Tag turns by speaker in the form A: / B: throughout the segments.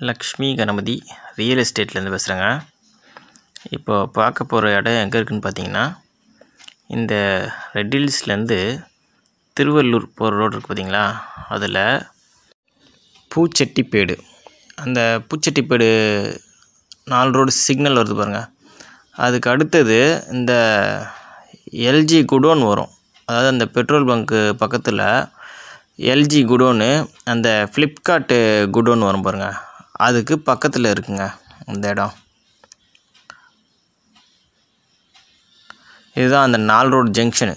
A: Lakshmi Ganapathi real எஸ்டேட்லேருந்து பேசுகிறேங்க இப்போது பார்க்க போகிற இடம் எங்கே இருக்குதுன்னு பார்த்தீங்கன்னா இந்த ரெட் ஹில்ஸ்லேருந்து திருவள்ளூர் போகிற ரோடு இருக்குது பார்த்தீங்களா? அதில் பூச்செட்டிப்பேடு. அந்த பூச்செட்டிப்பேடு நாலு ரோடு சிக்னல் வருது பாருங்கள் அதுக்கு அடுத்தது இந்த எல்ஜி குடோன் வரும். அதாவது அந்த பெட்ரோல் பங்க்கு பக்கத்தில் எல்ஜி குடோனு அந்த ஃப்ளிப்கார்ட்டு குடோன் வரும் பாருங்கள் அதுக்கு பக்கத்தில் இருக்குங்க இந்த இடம். இதுதான் அந்த நால் ரோடு ஜங்ஷனு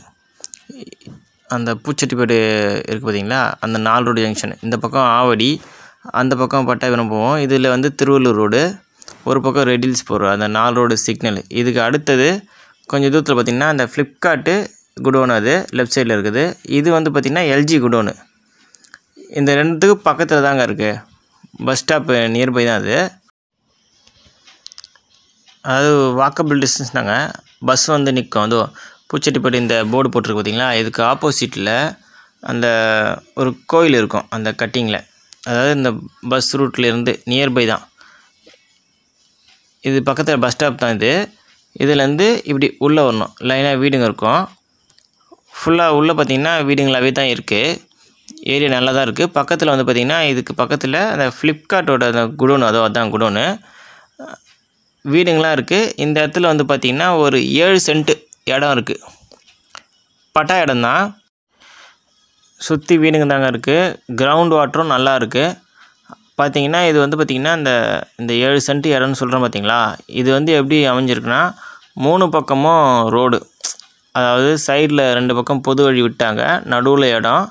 A: அந்த பூச்செட்டிப்பேடு இருக்குது பார்த்தீங்களா அந்த நால் ரோடு ஜங்ஷன் இந்த பக்கம் ஆவடி அந்த பக்கம் பட்டா போவோம். இதில் வந்து திருவள்ளூர் ரோடு ஒரு பக்கம் ரெட் ஹில்ஸ் போகிறோம் அந்த நாலு ரோடு சிக்னல் இதுக்கு அடுத்தது கொஞ்சம் தூரத்தில் பார்த்திங்கன்னா அந்த ஃப்ளிப்கார்ட்டு குடோன் அது லெஃப்ட் சைடில் இருக்குது. இது வந்து பார்த்திங்கன்னா எல்ஜி குடோனு. இந்த ரெண்டுத்துக்கு பக்கத்தில் தாங்க இருக்குது பஸ் ஸ்டாப்பு நியர்பை தான் அது. அது வாக்கபிள் டிஸ்டன்ஸ் தாங்க. பஸ் வந்து நிற்கும் அது பூச்செட்டிப்பட்டி இந்த போர்டு போட்டிருக்கு பார்த்தீங்களா இதுக்கு ஆப்போசிட்டில் அந்த ஒரு கோயில் இருக்கும் அந்த கட்டிங்கில் அதாவது இந்த பஸ் ரூட்லேருந்து நியர்பை தான். இது பக்கத்தில் பஸ் ஸ்டாப் தான் இது. இதுலேருந்து இப்படி உள்ளே வரணும். லைனாக வீடுங்க இருக்கும். ஃபுல்லாக உள்ளே பார்த்திங்கன்னா வீடுங்களாகவே தான் இருக்குது ஏரியா நல்லா தான் இருக்குது பக்கத்தில் வந்து பார்த்திங்கன்னா இதுக்கு பக்கத்தில் அந்த ஃப்ளிப்கார்ட்டோட அந்த குடோன் அதோ அதான் குடோனு வீடுங்களாம் இருக்குது இந்த இடத்துல வந்து பார்த்திங்கன்னா ஒரு ஏழு சென்ட்டு இடம் இருக்குது பட்டா இடம் தான் சுற்றி வீடுங்க தாங்க இருக்குது கிரவுண்ட் வாட்டரும் நல்லா இருக்குது பார்த்தீங்கன்னா இது வந்து பார்த்திங்கன்னா இந்த இந்த ஏழு சென்ட் இடம்னு சொல்கிறோம் பார்த்தீங்களா இது வந்து எப்படி அமைஞ்சிருக்குன்னா மூணு பக்கமும் ரோடு. அதாவது சைடில் ரெண்டு பக்கம் பொது வழி விட்டாங்க. நடுவில் இடம்.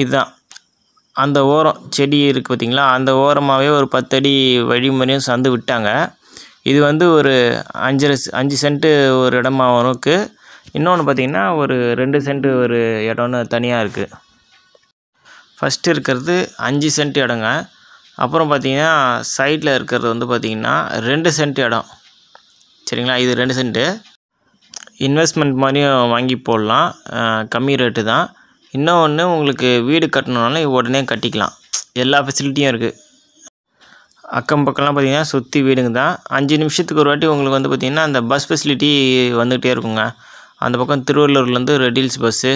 A: இதுதான். அந்த ஓரம் செடி இருக்குது பார்த்திங்களா? அந்த ஓரமாகவே ஒரு பத்தடி வழி முறையும் சந்து விட்டாங்க. இது வந்து ஒரு அஞ்சரை அஞ்சு சென்ட்டு ஒரு இடமா இருக்குது இன்னொன்று பார்த்திங்கன்னா ஒரு ரெண்டு சென்ட்டு ஒரு இடம்னு தனியாக இருக்குது ஃபஸ்ட்டு இருக்கிறது அஞ்சு சென்ட் இடங்க. அப்புறம் பார்த்திங்கன்னா சைடில் இருக்கிறது வந்து பார்த்திங்கன்னா ரெண்டு சென்ட் இடம். சரிங்களா? இது ரெண்டு சென்ட்டு. இன்வெஸ்ட்மெண்ட் மாதிரியும் வாங்கி போடலாம். கம்மி ரேட்டு தான். இன்னொன்று உங்களுக்கு வீடு கட்டணுனாலும் உடனே கட்டிக்கலாம். எல்லா ஃபெசிலிட்டியும் இருக்குது அக்கம் பக்கம்லாம் பார்த்திங்கன்னா சுற்றி வீடுங்க தான். அஞ்சு நிமிஷத்துக்கு ஒரு வாட்டி உங்களுக்கு வந்து பார்த்திங்கன்னா அந்த பஸ் ஃபெசிலிட்டி வந்துகிட்டே இருக்குங்க. அந்த பக்கம் திருவள்ளூர்லேருந்து ரெடில்ஸ் பஸ்ஸு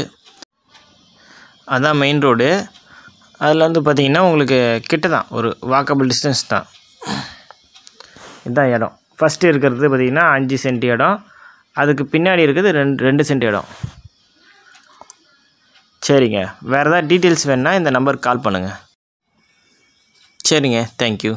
A: அதுதான் மெயின் ரோடு அதில் வந்து பார்த்திங்கன்னா உங்களுக்கு கிட்ட தான். ஒரு வாக்கபிள் டிஸ்டன்ஸ் தான். இதுதான் இடம். ஃபஸ்ட்டு இருக்கிறது பார்த்திங்கன்னா அஞ்சு சென்ட் இடம். அதுக்கு பின்னாடி இருக்குது ரெண்டு ரெண்டு சென்ட் இடம். சரிங்க. வேறு ஏதாவது டீட்டெயில்ஸ் வேணுன்னா இந்த நம்பருக்கு கால் பண்ணுங்கள் சரிங்க. தேங்க்யூ